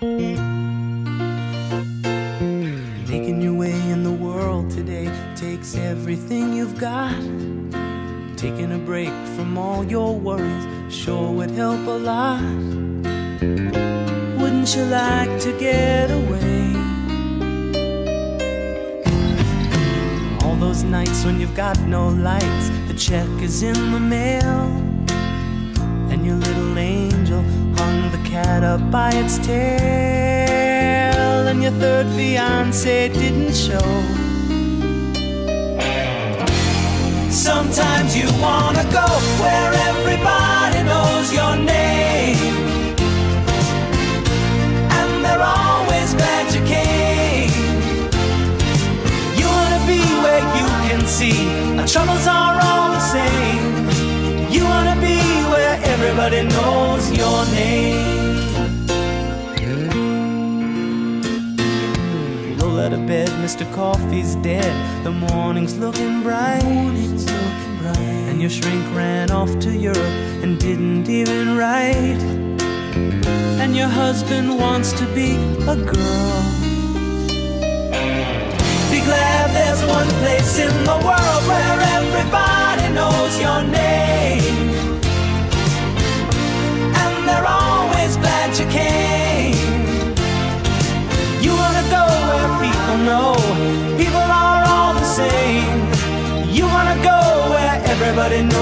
Making your way in the world today takes everything you've got. Taking a break from all your worries sure would help a lot. Wouldn't you like to get away? All those nights when you've got no lights, the check is in the mail, and your little cat up by its tail, and your third fiance didn't show. Sometimes you wanna go where everybody knows your name, and they're always glad you came. You wanna be where you can see our troubles are all the same. You wanna be where everybody knows your name. Out of bed, Mr. Coffee's dead. The morning's looking bright. And your shrink ran off to Europe and didn't even write. And your husband wants to be a girl. Be glad there's one place in the world where everybody knows your name. The